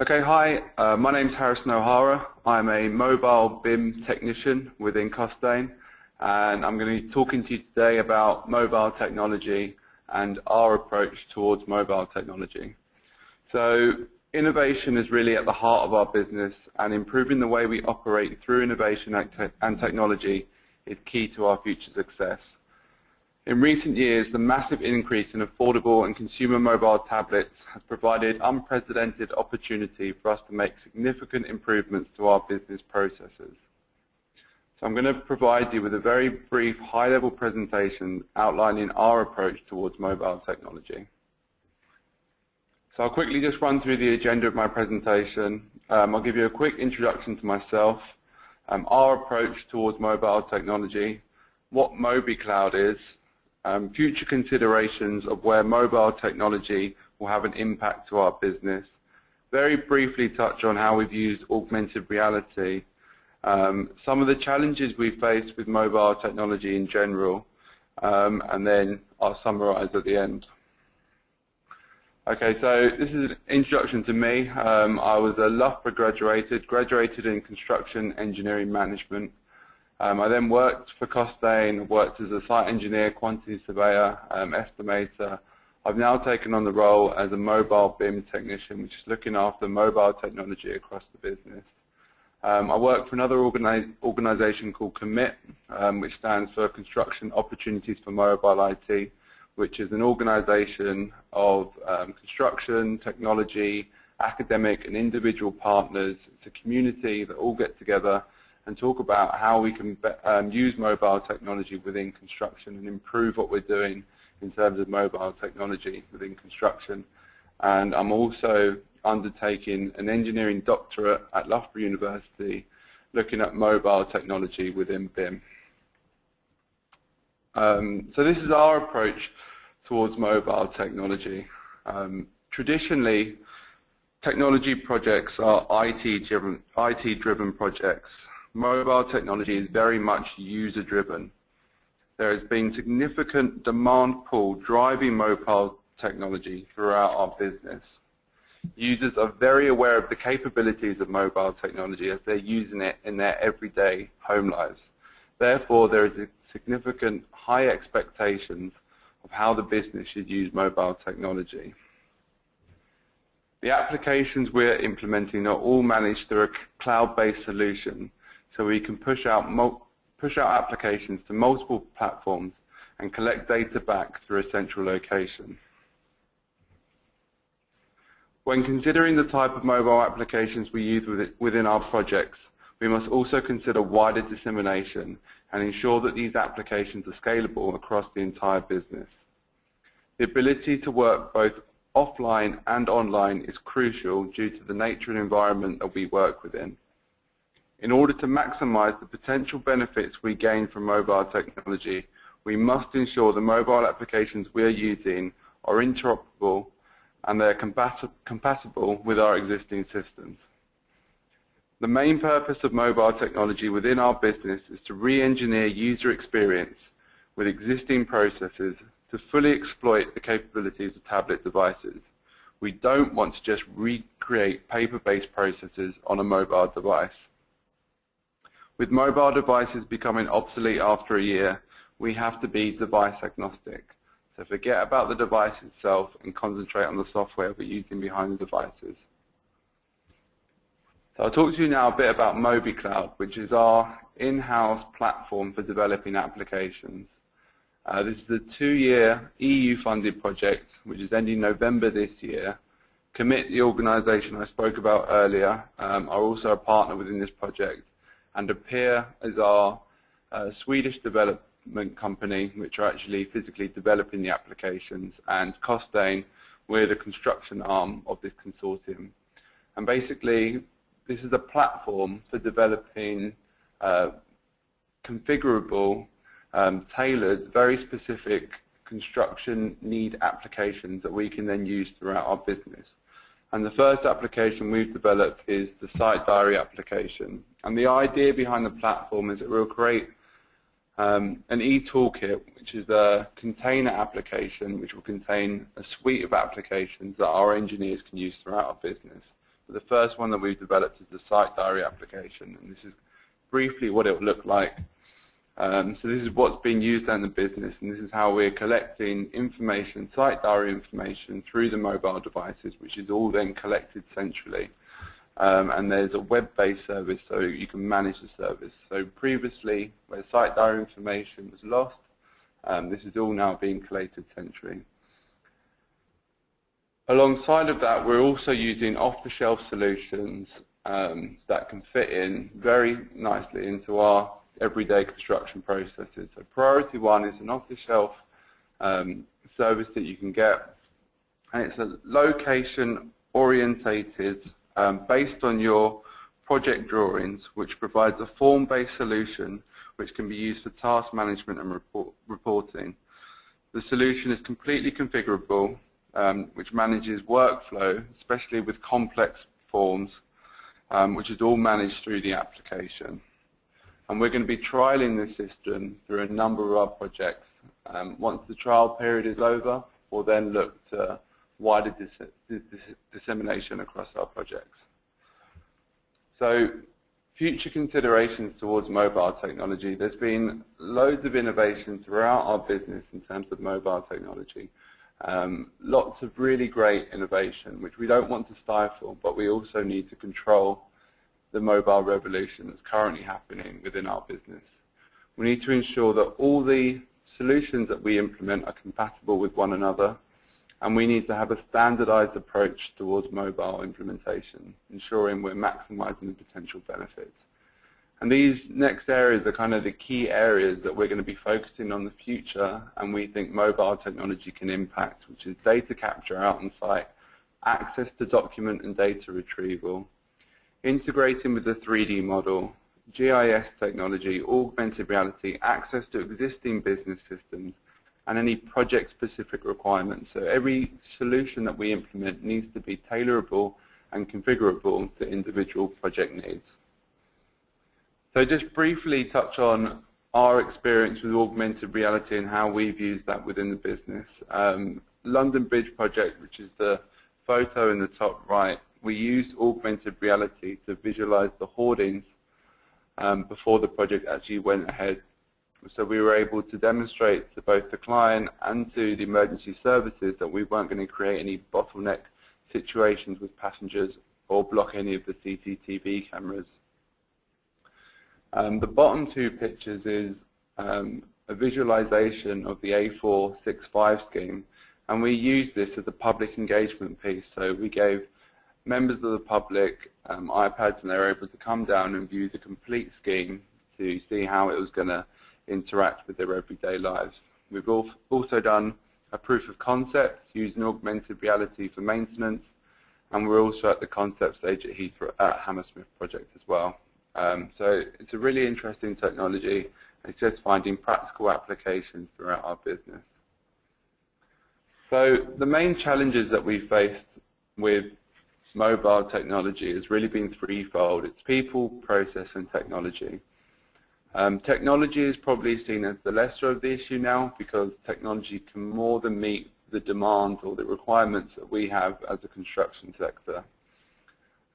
Okay, hi, uh, my name is Harrison O'Hara. I'm a mobile BIM technician within Costain and I'm going to be talking to you today about mobile technology and our approach towards mobile technology. So innovation is really at the heart of our business and improving the way we operate through innovation and technology is key to our future success. In recent years, the massive increase in affordable and consumer mobile tablets has provided unprecedented opportunity for us to make significant improvements to our business processes. So I'm going to provide you with a very brief high-level presentation outlining our approach towards mobile technology. So I'll quickly just run through the agenda of my presentation. Um, I'll give you a quick introduction to myself, um, our approach towards mobile technology, what MobiCloud is, um, future considerations of where mobile technology will have an impact to our business, very briefly touch on how we've used augmented reality, um, some of the challenges we face with mobile technology in general, um, and then I'll summarize at the end. Okay, so this is an introduction to me. Um, I was a Loughborough graduated, graduated in construction engineering management. Um, I then worked for Costain, worked as a site engineer, quantity surveyor, um, estimator. I've now taken on the role as a mobile BIM technician, which is looking after mobile technology across the business. Um, I work for another organi organization called COMIT, um, which stands for Construction Opportunities for Mobile IT, which is an organization of um, construction, technology, academic and individual partners. It's a community that all get together and talk about how we can um, use mobile technology within construction and improve what we're doing in terms of mobile technology within construction. And I'm also undertaking an engineering doctorate at Loughborough University looking at mobile technology within BIM. Um, so this is our approach towards mobile technology. Um, traditionally, technology projects are IT-driven IT -driven projects mobile technology is very much user-driven. There has been significant demand pull driving mobile technology throughout our business. Users are very aware of the capabilities of mobile technology as they're using it in their everyday home lives. Therefore, there is a significant high expectations of how the business should use mobile technology. The applications we're implementing are all managed through a cloud-based solution so we can push out, push out applications to multiple platforms and collect data back through a central location. When considering the type of mobile applications we use within our projects, we must also consider wider dissemination and ensure that these applications are scalable across the entire business. The ability to work both offline and online is crucial due to the nature and environment that we work within. In order to maximize the potential benefits we gain from mobile technology, we must ensure the mobile applications we are using are interoperable and they're compatible with our existing systems. The main purpose of mobile technology within our business is to re-engineer user experience with existing processes to fully exploit the capabilities of tablet devices. We don't want to just recreate paper-based processes on a mobile device. With mobile devices becoming obsolete after a year, we have to be device agnostic. So forget about the device itself and concentrate on the software we're using behind the devices. So I'll talk to you now a bit about MobiCloud, which is our in-house platform for developing applications. Uh, this is a two-year EU-funded project, which is ending November this year. COMIT, the organization I spoke about earlier, um, are also a partner within this project and Appear is our uh, Swedish development company, which are actually physically developing the applications, and Costain, we're the construction arm of this consortium. And basically, this is a platform for developing uh, configurable, um, tailored, very specific construction need applications that we can then use throughout our business. And the first application we've developed is the site diary application. And the idea behind the platform is that we'll create um, an e-toolkit, which is a container application which will contain a suite of applications that our engineers can use throughout our business. But the first one that we've developed is the site diary application, and this is briefly what it will look like. Um, so this is what's being used in the business, and this is how we're collecting information, site diary information, through the mobile devices, which is all then collected centrally. Um, and there's a web-based service, so you can manage the service. So previously, where site diary information was lost, um, this is all now being collated centrally. Alongside of that, we're also using off-the-shelf solutions um, that can fit in very nicely into our everyday construction processes. So priority one is an off-the-shelf um, service that you can get, and it's a location-orientated, um, based on your project drawings, which provides a form-based solution which can be used for task management and report, reporting. The solution is completely configurable um, which manages workflow, especially with complex forms, um, which is all managed through the application. And we're going to be trialing this system through a number of our projects. Um, once the trial period is over, we'll then look to wider dis dis dissemination across our projects. So future considerations towards mobile technology. There's been loads of innovation throughout our business in terms of mobile technology. Um, lots of really great innovation, which we don't want to stifle, but we also need to control the mobile revolution that's currently happening within our business. We need to ensure that all the solutions that we implement are compatible with one another, and we need to have a standardized approach towards mobile implementation, ensuring we're maximizing the potential benefits. And these next areas are kind of the key areas that we're going to be focusing on the future and we think mobile technology can impact, which is data capture out on site, access to document and data retrieval, integrating with the 3D model, GIS technology, augmented reality, access to existing business systems, and any project-specific requirements. So every solution that we implement needs to be tailorable and configurable to individual project needs. So just briefly touch on our experience with augmented reality and how we've used that within the business. Um, London Bridge project, which is the photo in the top right, we used augmented reality to visualize the hoardings um, before the project actually went ahead. So we were able to demonstrate to both the client and to the emergency services that we weren't going to create any bottleneck situations with passengers or block any of the CCTV cameras. Um, the bottom two pictures is um, a visualization of the A465 scheme, and we used this as a public engagement piece. So we gave members of the public um, iPads, and they were able to come down and view the complete scheme to see how it was going to interact with their everyday lives. We've also done a proof of concept using augmented reality for maintenance, and we're also at the concept stage at Heathrow at Hammersmith project as well. Um, so it's a really interesting technology. It's just finding practical applications throughout our business. So the main challenges that we faced with mobile technology has really been threefold. It's people, process, and technology. Um, technology is probably seen as the lesser of the issue now because technology can more than meet the demands or the requirements that we have as a construction sector.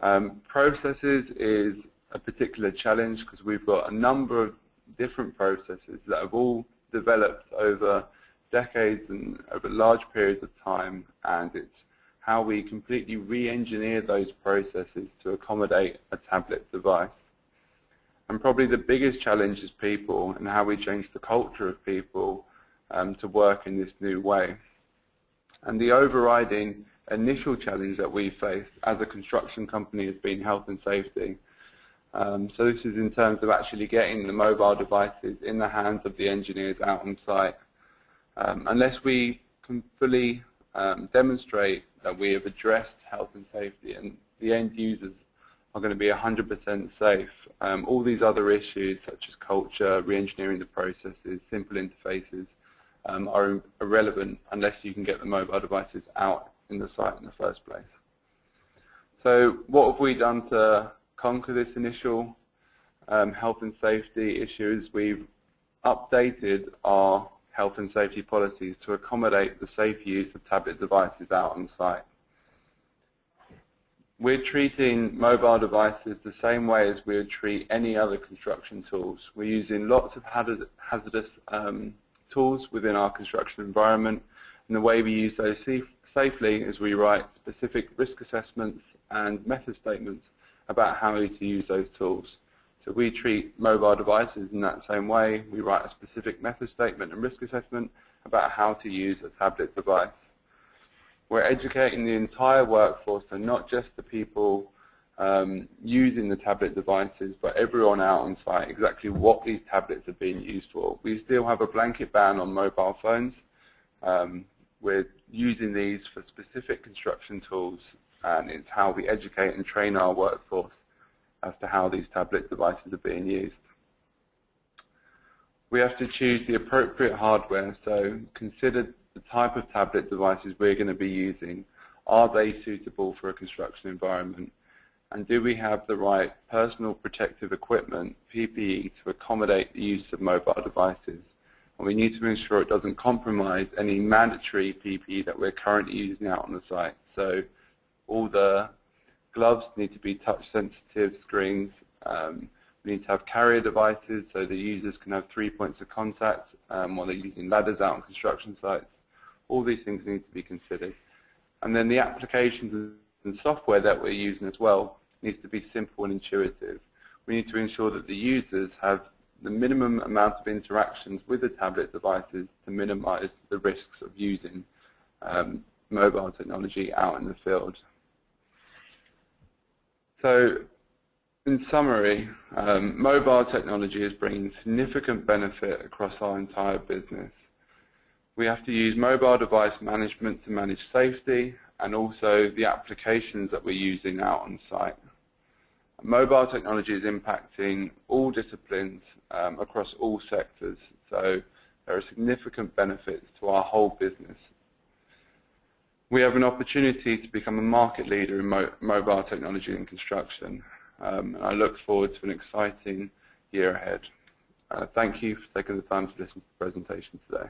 Um, processes is a particular challenge because we've got a number of different processes that have all developed over decades and over large periods of time and it's how we completely re-engineer those processes to accommodate a tablet device. And probably the biggest challenge is people and how we change the culture of people um, to work in this new way. And the overriding initial challenge that we face as a construction company has been health and safety. Um, so this is in terms of actually getting the mobile devices in the hands of the engineers out on site. Um, unless we can fully um, demonstrate that we have addressed health and safety and the end users are going to be 100% safe, um, all these other issues such as culture, re-engineering the processes, simple interfaces um, are irrelevant unless you can get the mobile devices out in the site in the first place. So what have we done to conquer this initial um, health and safety issues, we've updated our health and safety policies to accommodate the safe use of tablet devices out on site. we're treating mobile devices the same way as we would treat any other construction tools. We're using lots of hazardous um, tools within our construction environment, and the way we use those safely is we write specific risk assessments and method statements about how to use those tools. We treat mobile devices in that same way. We write a specific method statement and risk assessment about how to use a tablet device. We're educating the entire workforce, so not just the people um, using the tablet devices, but everyone out on site, exactly what these tablets are being used for. We still have a blanket ban on mobile phones. Um, we're using these for specific construction tools, and it's how we educate and train our workforce as to how these tablet devices are being used. We have to choose the appropriate hardware, so consider the type of tablet devices we're going to be using, are they suitable for a construction environment? And do we have the right personal protective equipment, PPE, to accommodate the use of mobile devices? And we need to ensure it doesn't compromise any mandatory PPE that we're currently using out on the site. So all the gloves need to be touch sensitive screens. Um, we need to have carrier devices so the users can have three points of contact um, while they're using ladders out on construction sites. All these things need to be considered. And then the applications and software that we're using as well needs to be simple and intuitive. We need to ensure that the users have the minimum amount of interactions with the tablet devices to minimize the risks of using um, mobile technology out in the field. So in summary, um, mobile technology is bringing significant benefit across our entire business. We have to use mobile device management to manage safety and also the applications that we're using out on site. Mobile technology is impacting all disciplines um, across all sectors, so there are significant benefits to our whole business. We have an opportunity to become a market leader in mo mobile technology and construction, um, and I look forward to an exciting year ahead. Uh, thank you for taking the time to listen to the presentation today.